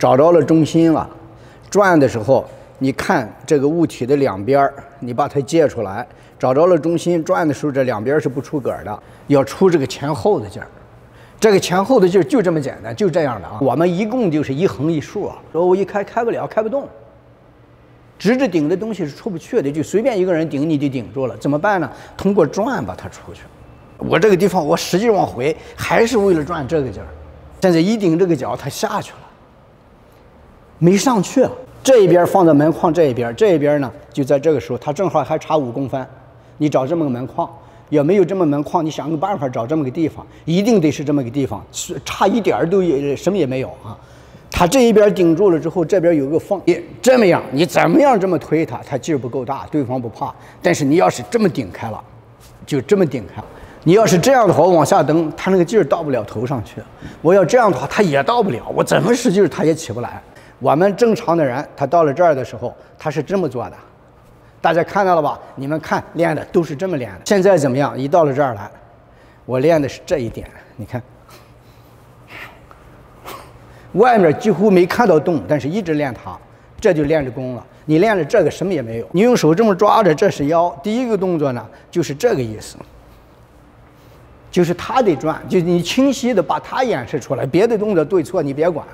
找着了中心了，转的时候，你看这个物体的两边儿，你把它借出来，找着了中心，转的时候这两边是不出格的，要出这个前后的劲儿。这个前后的劲儿就这么简单，就这样的啊。我们一共就是一横一竖啊，说我一开开不了，开不动。直着顶的东西是出不去的，就随便一个人顶你就顶住了，怎么办呢？通过转把它出去。我这个地方我使劲往回，还是为了转这个劲儿。现在一顶这个脚，它下去了，没上去。这一边放在门框这一边，这一边呢就在这个时候，它正好还差五公分。你找这么个门框，也没有这么门框，你想个办法找这么个地方，一定得是这么个地方，差一点儿都也什么也没有啊。它这一边顶住了之后，这边有个缝，这么样，你怎么样这么推它，它劲儿不够大，对方不怕。但是你要是这么顶开了，就这么顶开。你要是这样的话，往下蹬，它那个劲儿到不了头上去。我要这样的话，它也到不了。我怎么使劲，它也起不来。我们正常的人，他到了这儿的时候，他是这么做的。大家看到了吧？你们看练的都是这么练的。现在怎么样？一到了这儿来，我练的是这一点。你看，外面几乎没看到动，但是一直练它，这就练着功了。你练了这个什么也没有。你用手这么抓着，这是腰。第一个动作呢，就是这个意思。就是他得转，就你清晰的把它演示出来，别的动作对错你别管。